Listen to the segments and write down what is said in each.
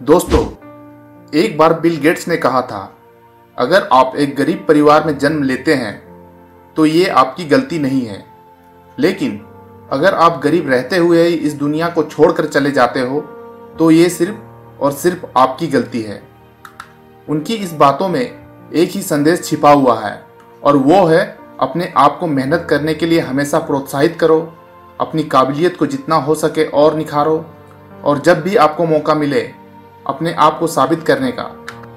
दोस्तों, एक बार Bill Gates ने कहा था, अगर आप एक गरीब परिवार में जन्म लेते हैं तो ये आपकी गलती नहीं है। लेकिन अगर आप गरीब रहते हुए ही इस दुनिया को छोड़कर चले जाते हो तो ये सिर्फ़ और सिर्फ़ आपकी गलती है। उनकी इस बातों में एक ही संदेश छिपा हुआ है, और वो है, अपने आप को मेहनत करने के लिए हमेशा प्रोत्साहित करो, अपनी काबिलियत को जितना हो सके और निखारो, और जब भी आपको मौका मिले अपने आप को साबित करने का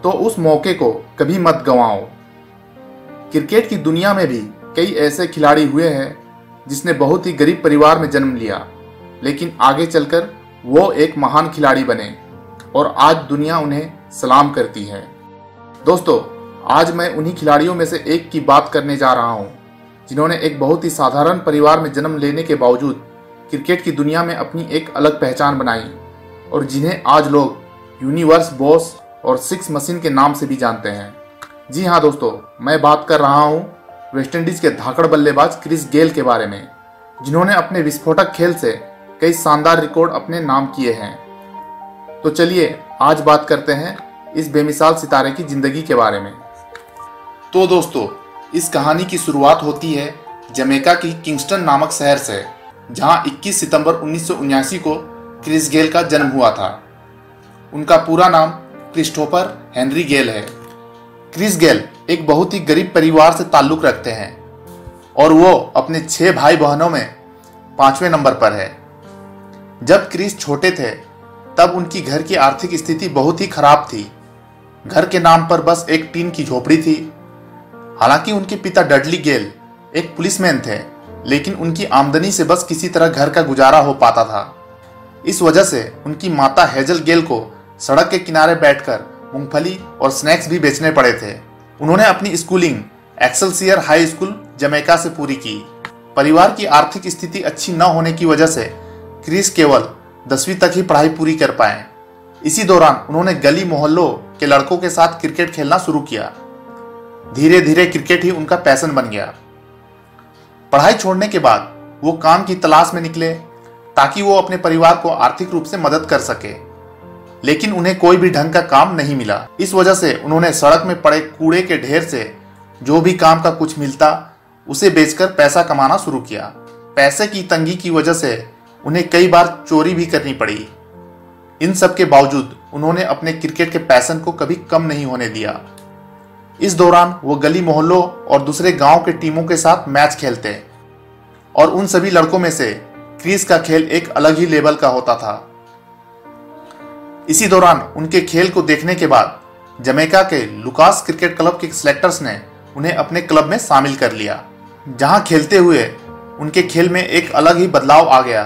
तो उस मौके को कभी मत गंवाओ। क्रिकेट की दुनिया में भी कई ऐसे खिलाड़ी हुए हैं जिसने बहुत ही गरीब परिवार में जन्म लिया, लेकिन आगे चलकर वो एक महान खिलाड़ी बने और आज दुनिया उन्हें सलाम करती है। दोस्तों, आज मैं उन्हीं खिलाड़ियों में से एक की बात करने जा रहा हूँ, जिन्होंने एक बहुत ही साधारण परिवार में जन्म लेने के बावजूद क्रिकेट की दुनिया में अपनी एक अलग पहचान बनाई और जिन्हें आज लोग यूनिवर्स बॉस और सिक्स मशीन के नाम से भी जानते हैं। जी हाँ दोस्तों, मैं बात कर रहा हूँ वेस्टइंडीज के धाकड़ बल्लेबाज क्रिस गेल के बारे में, जिन्होंने अपने विस्फोटक खेल से कई शानदार रिकॉर्ड अपने नाम किए हैं। तो चलिए, आज बात करते हैं इस बेमिसाल सितारे की ज़िंदगी के बारे में। तो दोस्तों, इस कहानी की शुरुआत होती है जमैका की किंगस्टन नामक शहर से, जहाँ 21 सितंबर उन्नीस को क्रिस गेल का जन्म हुआ था। उनका पूरा नाम क्रिस्टोफर हेनरी गेल है। क्रिस गेल एक बहुत ही गरीब परिवार से ताल्लुक रखते हैं और वो अपने छह भाई बहनों में पाँचवें नंबर पर है। जब क्रिस छोटे थे, तब उनकी घर की आर्थिक स्थिति बहुत ही खराब थी। घर के नाम पर बस एक टीन की झोपड़ी थी। हालाँकि उनके पिता डडली गेल एक पुलिसमैन थे, लेकिन उनकी आमदनी से बस किसी तरह घर का गुजारा हो पाता था। इस वजह से उनकी माता हेजल गेल को सड़क के किनारे बैठकर मूंगफली और स्नैक्स भी बेचने पड़े थे। उन्होंने अपनी schooling, Excelsior high school, Jamaica से पूरी की। परिवार की आर्थिक स्थिति अच्छी न होने की वजह से क्रिस केवल दसवीं तक ही पढ़ाई पूरी कर पाए। इसी दौरान उन्होंने गली मोहल्लों के लड़कों के साथ क्रिकेट खेलना शुरू किया। धीरे धीरे क्रिकेट ही उनका पैशन बन गया। पढ़ाई छोड़ने के बाद वो काम की तलाश में निकले ताकि वो अपने परिवार को आर्थिक रूप से मदद कर सके। लेकिन उन्हें कोई भी ढंग का काम नहीं मिला। इस वजह से उन्होंने सड़क में पड़े कूड़े के ढेर से जो भी काम का कुछ मिलता, उसे बेचकर पैसा कमाना शुरू किया। पैसे की तंगी की वजह से उन्हें कई बार चोरी भी करनी पड़ी। इन सब के बावजूद उन्होंने अपने क्रिकेट के पैसन को कभी कम नहीं होने दिया। इस दौरान वो गली मोहल्लों और दूसरे गाँव के टीमों के साथ मैच खेलते और उन सभी लड़कों में से क्रिस का खेल एक अलग ही लेवल का होता था। इसी दौरान उनके खेल को देखने के बाद, जमैका के लुकास क्रिकेट क्लब के सिलेक्टर्स ने उन्हें अपने क्लब में शामिल कर लिया, जहाँ खेलते हुए उनके खेल में एक अलग ही बदलाव आ गया।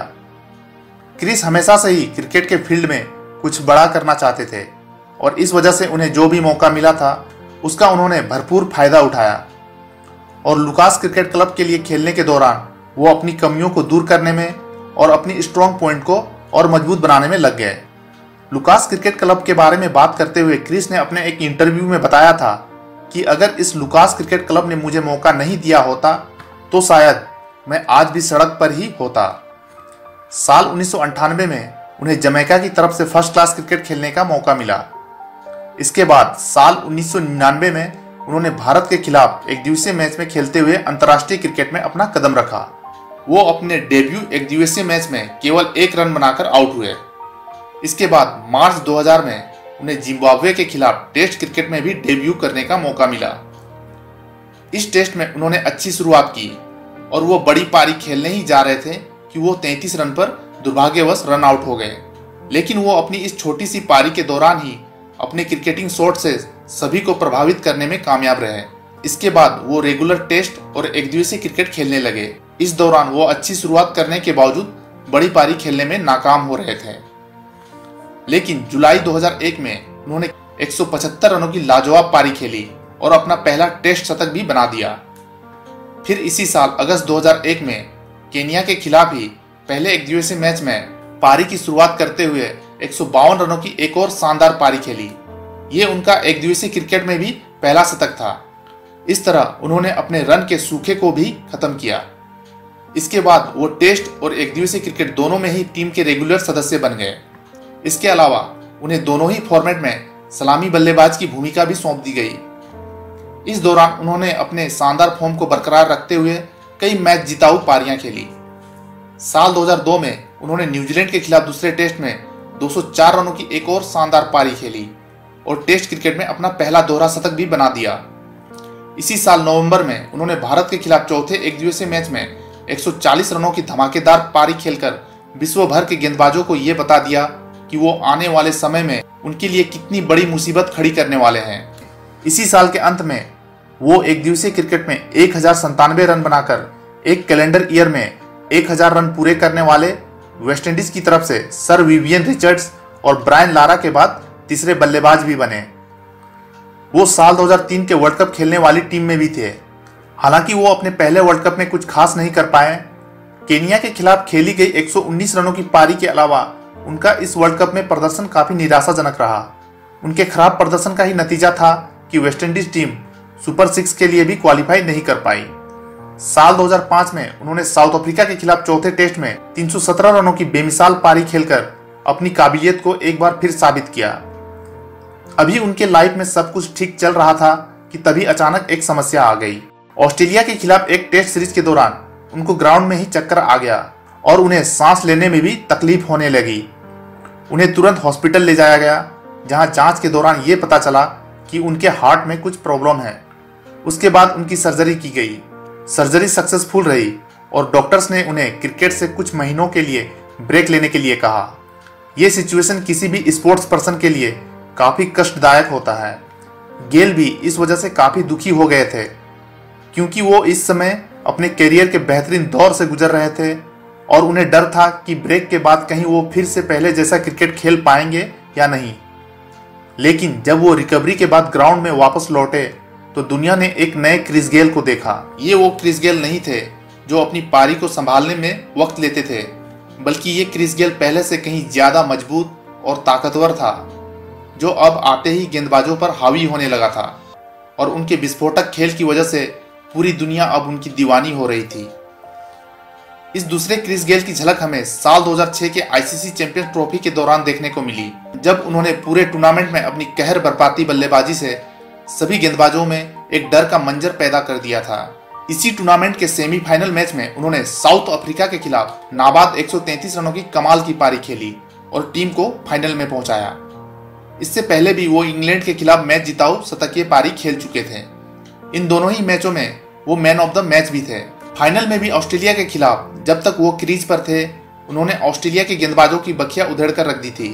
क्रिस हमेशा से ही क्रिकेट के फ़ील्ड में कुछ बड़ा करना चाहते थे, और इस वजह से उन्हें जो भी मौका मिला था, उसका उन्होंने भरपूर फ़ायदा उठाया। और लुकास क्रिकेट क्लब के लिए खेलने के दौरान वो अपनी कमियों को दूर करने में और अपनी स्ट्रॉन्ग पॉइंट को और मज़बूत बनाने में लग गए। लुकास क्रिकेट क्लब के बारे में बात करते हुए क्रिस ने अपने एक इंटरव्यू में बताया था कि अगर इस लुकास क्रिकेट क्लब ने मुझे मौका नहीं दिया होता तो शायद मैं आज भी सड़क पर ही होता। साल उन्नीस में उन्हें जमैका की तरफ़ से फ़र्स्ट क्लास क्रिकेट खेलने का मौका मिला। इसके बाद साल उन्नीस सौ निन्यानवे में उन्होंने भारत के खिलाफ एक दिवसीय मैच में खेलते हुए अंतर्राष्ट्रीय क्रिकेट में अपना कदम रखा। वो अपने डेब्यू एक दिवसीय मैच में केवल एक रन बनाकर आउट हुए। इसके बाद मार्च 2000 में उन्हें जिम्बाब्वे के खिलाफ टेस्ट क्रिकेट में भी डेब्यू करने का मौका मिला। इस टेस्ट में उन्होंने अच्छी शुरुआत की और वो बड़ी पारी खेलने ही जा रहे थे कि वो 33 रन पर दुर्भाग्यवश रन आउट हो गए। लेकिन वो अपनी इस छोटी सी पारी के दौरान ही अपने क्रिकेटिंग शॉट से सभी को प्रभावित करने में कामयाब रहे। इसके बाद वो रेगुलर टेस्ट और एक दिवसीय क्रिकेट खेलने लगे। इस दौरान वो अच्छी शुरुआत करने के बावजूद बड़ी पारी खेलने में नाकाम हो रहे थे। लेकिन जुलाई 2001 में उन्होंने 175 रनों की लाजवाब पारी खेली और अपना पहला टेस्ट शतक भी बना दिया। फिर इसी साल अगस्त 2001 में केनिया के खिलाफ ही पहले एक दिवसीय मैच में पारी की शुरुआत करते हुए एक सौ बावन रनों की एक और शानदार पारी खेली। ये उनका एक दिवसीय क्रिकेट में भी पहला शतक था। इस तरह उन्होंने अपने रन के सूखे को भी खत्म किया। इसके बाद वो टेस्ट और एक दिवसीय क्रिकेट दोनों में ही टीम के रेगुलर सदस्य बन गए। इसके अलावा, उन्हें दोनों ही फॉर्मेट में सलामी बल्लेबाज की भूमिका भी सौंप दी गई। इस दौरान उन्होंने अपने शानदार फॉर्म को बरकरार रखते हुए कई मैच जिताऊ पारियाँ खेली। साल 2002 में उन्होंने न्यूजीलैंड के खिलाफ दूसरे टेस्ट में 204 रनों की एक और शानदार पारी खेली और टेस्ट क्रिकेट में अपना पहला दोहरा शतक भी बना दिया। इसी साल नवंबर में उन्होंने भारत के खिलाफ चौथे एक दिवसीय मैच में 140 रनों की धमाकेदार पारी खेलकर विश्व भर के गेंदबाजों को यह बता दिया कि वो आने वाले समय में उनके लिए कितनी बड़ी मुसीबत खड़ी करने वाले हैं। इसी साल के अंत में वो एक दिवसीय क्रिकेट में एक रन बनाकर एक कैलेंडर ईयर में 1000 रन पूरे करने वाले वेस्टइंडीज की तरफ़ से सर विवियन रिचर्ड्स और ब्रायन लारा के बाद तीसरे बल्लेबाज भी बने। वो साल 2003 के वर्ल्ड कप खेलने वाली टीम में भी थे। हालाँकि वो अपने पहले वर्ल्ड कप में कुछ खास नहीं कर पाए। केनिया के खिलाफ खेली गई 119 रनों की पारी के अलावा उनका इस वर्ल्ड कप में प्रदर्शन काफ़ी निराशाजनक रहा। उनके खराब प्रदर्शन का ही नतीजा था कि वेस्टइंडीज टीम सुपर सिक्स के लिए भी क्वालिफाई नहीं कर पाई। साल 2005 में उन्होंने साउथ अफ्रीका के खिलाफ चौथे टेस्ट में 317 रनों की बेमिसाल पारी खेलकर अपनी काबिलियत को एक बार फिर साबित किया। अभी उनके लाइफ में सब कुछ ठीक चल रहा था कि तभी अचानक एक समस्या आ गई। ऑस्ट्रेलिया के खिलाफ एक टेस्ट सीरीज़ के दौरान उनको ग्राउंड में ही चक्कर आ गया। और उन्हें सांस लेने में भी तकलीफ़ होने लगी। उन्हें तुरंत हॉस्पिटल ले जाया गया, जहाँ जाँच के दौरान ये पता चला कि उनके हार्ट में कुछ प्रॉब्लम है। उसके बाद उनकी सर्जरी की गई। सर्जरी सक्सेसफुल रही और डॉक्टर्स ने उन्हें क्रिकेट से कुछ महीनों के लिए ब्रेक लेने के लिए कहा। यह सिचुएशन किसी भी स्पोर्ट्स पर्सन के लिए काफ़ी कष्टदायक होता है। गेल भी इस वजह से काफ़ी दुखी हो गए थे, क्योंकि वो इस समय अपने करियर के बेहतरीन दौर से गुजर रहे थे और उन्हें डर था कि ब्रेक के बाद कहीं वो फिर से पहले जैसा क्रिकेट खेल पाएँगे या नहीं। लेकिन जब वो रिकवरी के बाद ग्राउंड में वापस लौटे तो दुनिया ने एक नए क्रिस गेल को देखा। ये वो क्रिस गेल नहीं थे, जो अपनी पारी को संभालने में वक्त लेते थे, बल्कि ये क्रिस गेल पहले से कहीं ज़्यादा मज़बूत और ताकतवर था, जो अब आते ही गेंदबाजों पर हावी होने लगा था। और उनके विस्फोटक खेल की वजह से पूरी दुनिया अब उनकी दीवानी हो रही थी। इस दूसरे क्रिस गेल की झलक हमें साल 2006 के आईसीसी चैंपियंस ट्रॉफी के दौरान देखने को मिली। जब उन्होंने पूरे टूर्नामेंट में अपनी कहर बरपाती बल्लेबाजी से सभी गेंदबाजों में एक डर का मंजर पैदा कर दिया था। इसी टूर्नामेंट के सेमीफाइनल मैच में उन्होंने साउथ अफ्रीका के खिलाफ नाबाद 133 रनों की कमाल की पारी खेली और टीम को फाइनल में पहुँचाया। इससे पहले भी वो इंग्लैंड के खिलाफ मैच जिताऊ शतकीय पारी खेल चुके थे। इन दोनों ही मैचों में वो मैन ऑफ़ द मैच भी थे। फाइनल में भी ऑस्ट्रेलिया के खिलाफ, जब तक वो क्रीज पर थे, उन्होंने ऑस्ट्रेलिया के गेंदबाजों की बखिया उधेड़ कर रख दी थी।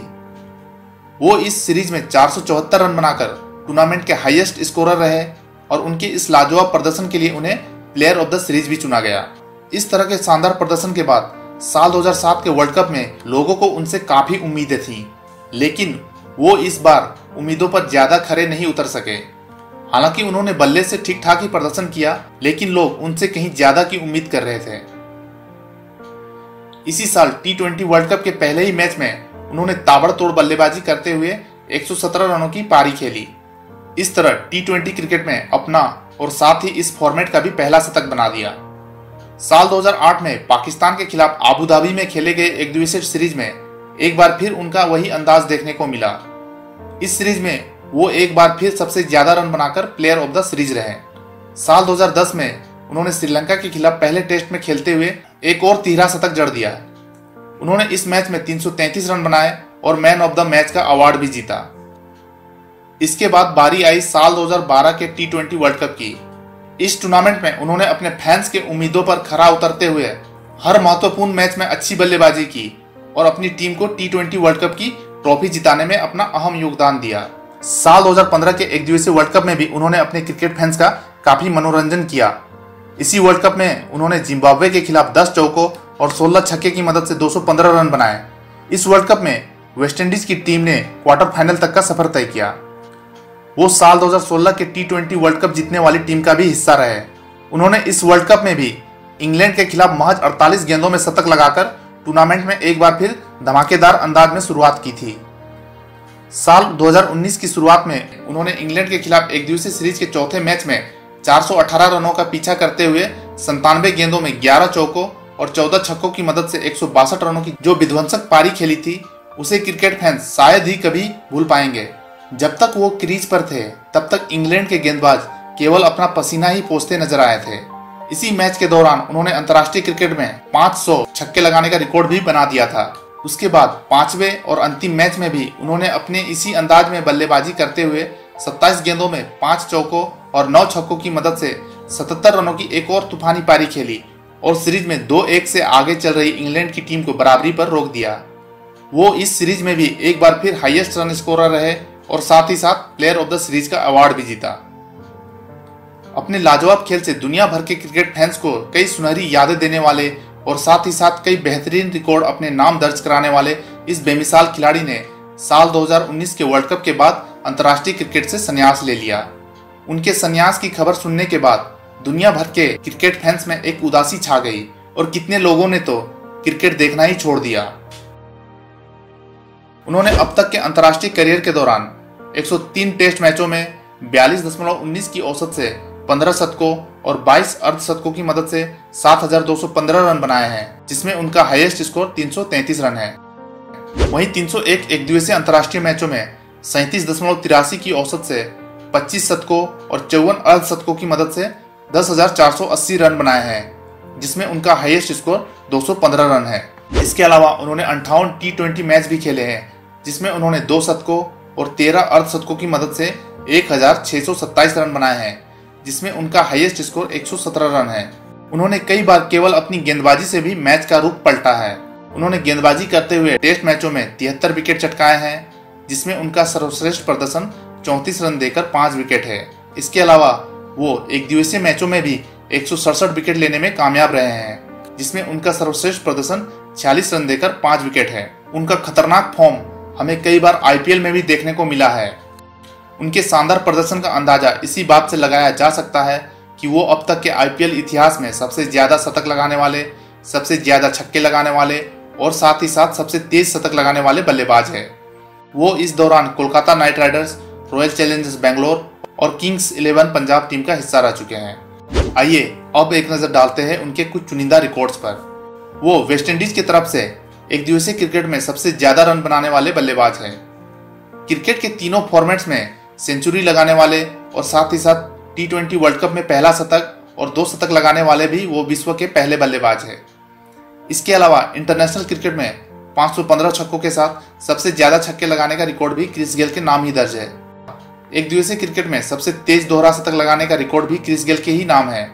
वो इस सीरीज़ में चार रन बनाकर टूर्नामेंट के हाईएस्ट स्कोरर रहे और उनके इस लाजवाब प्रदर्शन के लिए उन्हें प्लेयर ऑफ़ द सीरीज़ भी चुना गया। इस तरह के शानदार प्रदर्शन के बाद, साल 2007 के वर्ल्ड कप में लोगों को उनसे काफ़ी उम्मीदें थीं, लेकिन वो इस बार उम्मीदों पर ज़्यादा खरे नहीं उतर सके। हालाँकि उन्होंने बल्ले से ठीक ठाक ही प्रदर्शन किया, लेकिन लोग उनसे कहीं ज़्यादा की उम्मीद कर रहे थे। इसी साल टी ट्वेंटी वर्ल्ड कप के पहले ही मैच में उन्होंने ताबड़तोड़ बल्लेबाजी करते हुए 117 रनों की पारी खेली। इस तरह टी ट्वेंटी क्रिकेट में अपना और साथ ही इस फॉर्मेट का भी पहला शतक बना दिया। साल 2008 में पाकिस्तान के खिलाफ आबू धाबी में खेले गए एक दिवसीय सीरीज़ में एक बार फिर उनका वही अंदाज देखने को मिला। इस सीरीज़ में वो एक बार फिर सबसे ज़्यादा रन बनाकर प्लेयर ऑफ़ द सीरीज़ रहे। साल 2010 में उन्होंने श्रीलंका के खिलाफ पहले टेस्ट में खेलते हुए एक और तीहरा शतक जड़ दिया। उन्होंने इस मैच में 333 रन बनाए और मैन ऑफ़ द मैच का अवार्ड भी जीता। इसके बाद बारी आई साल 2012 के टी ट्वेंटी वर्ल्ड कप की। इस टूर्नामेंट में उन्होंने अपने फैंस के उम्मीदों पर खरा उतरते हुए हर महत्वपूर्ण मैच में अच्छी बल्लेबाजी की और अपनी टीम को टी ट्वेंटी वर्ल्ड कप की ट्रॉफी जिताने में अपना अहम योगदान दिया। साल 2015 के एक दिवसीय वर्ल्ड कप में भी उन्होंने अपने क्रिकेट फैंस का काफ़ी मनोरंजन किया। इसी वर्ल्ड कप में उन्होंने जिम्बाब्वे के खिलाफ 10 चौकों और 16 छक्के की मदद से 215 रन बनाए। इस वर्ल्ड कप में वेस्टइंडीज की टीम ने क्वार्टर फाइनल तक का सफ़र तय किया। वो साल 2016 के टी वर्ल्ड कप जीतने वाली टीम का भी हिस्सा रहे। उन्होंने इस वर्ल्ड कप में भी इंग्लैंड के खिलाफ महज 48 गेंदों में शतक लगाकर टूर्नामेंट में एक बार फिर धमाकेदार अंदाज में शुरुआत की थी। साल 2019 की शुरुआत में उन्होंने इंग्लैंड के खिलाफ एक दिवसीय सीरीज़ के चौथे मैच में 418 रनों का पीछा करते हुए संतानवे गेंदों में 11 चौकों और 14 छक्कों की मदद से एक सौ बासठ रनों की जो विध्वंसक पारी खेली थी, उसे क्रिकेट फैंस शायद ही कभी भूल पाएँगे। जब तक वो क्रीज पर थे, तब तक इंग्लैंड के गेंदबाज केवल अपना पसीना ही पोसते नज़र आए थे। इसी मैच के दौरान उन्होंने अंतर्राष्ट्रीय क्रिकेट में 500 छक्के लगाने का रिकॉर्ड भी बना दिया था। उसके बाद पाँचवें और अंतिम मैच में भी उन्होंने अपने इसी अंदाज में बल्लेबाजी करते हुए 27 गेंदों में पाँच चौकों और नौ छक्कों की मदद से 77 रनों की एक और तूफानी पारी खेली और सीरीज़ में दो एक से आगे चल रही इंग्लैंड की टीम को बराबरी पर रोक दिया। वो इस सीरीज़ में भी एक बार फिर हाईएस्ट रन स्कोरर रहे और साथ ही साथ प्लेयर ऑफ़ द सीरीज़ का अवार्ड भी जीता। अपने लाजवाब खेल से दुनिया भर के क्रिकेट फैंस को कई सुनहरी यादें देने वाले और साथ ही साथ कई बेहतरीन रिकॉर्ड अपने नाम दर्ज कराने वाले इस बेमिसाल खिलाड़ी ने साल 2019 के वर्ल्ड कप के बाद अंतर्राष्ट्रीय क्रिकेट से संन्यास ले लिया। उनके संन्यास की खबर सुनने के बाद दुनिया भर के क्रिकेट फैंस में एक उदासी छा गई और कितने लोगों ने तो क्रिकेट देखना ही छोड़ दिया। उन्होंने अब तक के अंतर्राष्ट्रीय करियर के दौरान 103 टेस्ट मैचों में बयालीस की औसत से 15 शतकों और 22 अर्धशतकों की मदद से 7,215 रन बनाए हैं जिसमें उनका हाईएस्ट स्कोर 333 रन है। वहीं 301 एक दिवसीय अंतर्राष्ट्रीय मैचों में सैंतीस दशमलव तिरासी की औसत से 25 शतकों और चौवन अर्धशतकों की मदद से 10,480 रन बनाए हैं जिसमें उनका हाईएस्ट स्कोर 215 रन है। इसके अलावा उन्होंने अंठावन टी ट्वेंटी मैच भी खेले हैं जिसमें उन्होंने दो शतकों और तेरह अर्धशतकों की मदद से एक हज़ार छह सौ सत्ताईस रन बनाए हैं जिसमें उनका हाईएस्ट स्कोर 117 रन है। उन्होंने कई बार केवल अपनी गेंदबाजी से भी मैच का रूप पलटा है। उन्होंने गेंदबाजी करते हुए टेस्ट मैचों में तिहत्तर विकेट चटकाए हैं, जिसमें उनका सर्वश्रेष्ठ प्रदर्शन चौंतीस रन देकर पाँच विकेट है। इसके अलावा वो एक दिवसीय मैचों में भी एक सौ सड़सठ विकेट लेने में कामयाब रहे हैं, जिसमें उनका सर्वश्रेष्ठ प्रदर्शन छियालीस रन देकर पाँच विकेट है। उनका खतरनाक फॉर्म हमें कई बार आईपीएल में भी देखने को मिला है। उनके शानदार प्रदर्शन का अंदाज़ा इसी बात से लगाया जा सकता है कि वो अब तक के आईपीएल इतिहास में सबसे ज़्यादा शतक लगाने वाले, सबसे ज़्यादा छक्के लगाने वाले और साथ ही साथ सबसे तेज शतक लगाने वाले बल्लेबाज है। वो इस दौरान Kolkata Knight Riders, Royal Challengers Bangalore और किंग्स इलेवन पंजाब टीम का हिस्सा रह चुके हैं। आइए अब एक नज़र डालते हैं उनके कुछ चुनिंदा रिकॉर्ड्स पर। वो वेस्टइंडीज की तरफ़ से एक दिवसीय क्रिकेट में सबसे ज़्यादा रन बनाने वाले बल्लेबाज हैं। क्रिकेट के तीनों फॉर्मेट्स में सेंचुरी लगाने वाले और साथ ही साथ टी ट्वेंटी वर्ल्ड कप में पहला शतक और दो शतक लगाने वाले भी वो विश्व के पहले बल्लेबाज है। इसके अलावा इंटरनेशनल क्रिकेट में 515 छक्कों के साथ सबसे ज़्यादा छक्के लगाने का रिकॉर्ड भी क्रिस गेल के नाम ही दर्ज है। एक दिवसीय क्रिकेट में सबसे तेज दोहरा शतक लगाने का रिकॉर्ड भी क्रिस गेल के ही नाम है।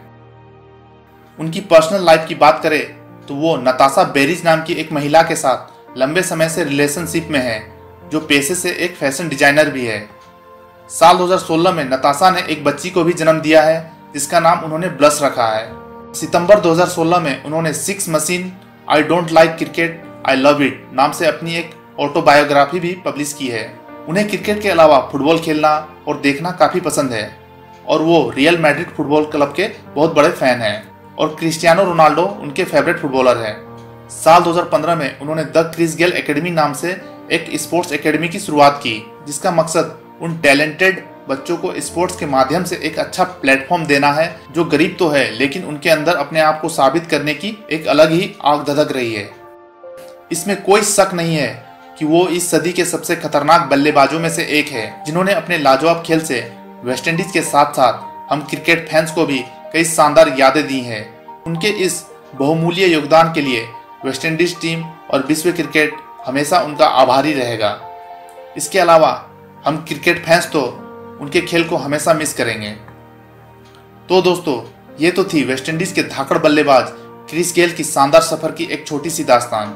उनकी पर्सनल लाइफ की बात करें तो वो नताशा बेरिज नाम की एक महिला के साथ लंबे समय से रिलेशनशिप में है, जो पेशे से एक फ़ैशन डिज़ाइनर भी है। साल 2016 में नताशा ने एक बच्ची को भी जन्म दिया है, जिसका नाम उन्होंने ब्लस रखा है। सितंबर 2016 में उन्होंने six machine I don't like cricket I love it नाम से अपनी एक ऑटोबायोग्राफी भी पब्लिश की है। उन्हें क्रिकेट के अलावा फुटबॉल खेलना और देखना काफ़ी पसंद है, और वो रियल मैड्रिड फुटबॉल क्लब के बहुत बड़े फ़ैन हैं, और क्रिस्टियानो रोनाल्डो उनके फेवरेट फुटबॉलर हैं। साल 2015 में उन्होंने द क्रिस गेल एकेडमी नाम से एक स्पोर्ट्स एकेडमी की शुरुआत की, जिसका मकसद उन टैलेंटेड बच्चों को स्पोर्ट्स के माध्यम से एक अच्छा प्लेटफॉर्म देना है, जो गरीब तो है, लेकिन उनके अंदर अपने आप को साबित करने की एक अलग ही आग धधक रही है। इसमें कोई शक नहीं है कि वो इस सदी के सबसे खतरनाक बल्लेबाजों में से एक है, जिन्होंने अपने लाजवाब खेल से वेस्टइंडीज के साथ साथ हम क्रिकेट फैंस को भी कई शानदार यादें दी हैं। उनके इस बहुमूल्य योगदान के लिए वेस्टइंडीज टीम और विश्व क्रिकेट हमेशा उनका आभारी रहेगा। इसके अलावा हम क्रिकेट फैंस तो उनके खेल को हमेशा मिस करेंगे। तो दोस्तों, ये तो थी वेस्टइंडीज के धाकड़ बल्लेबाज क्रिस गेल की शानदार सफ़र की एक छोटी सी दास्तान।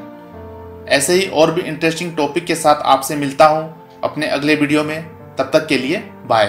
ऐसे ही और भी इंटरेस्टिंग टॉपिक के साथ आपसे मिलता हूँ अपने अगले वीडियो में। तब तक के लिए बाय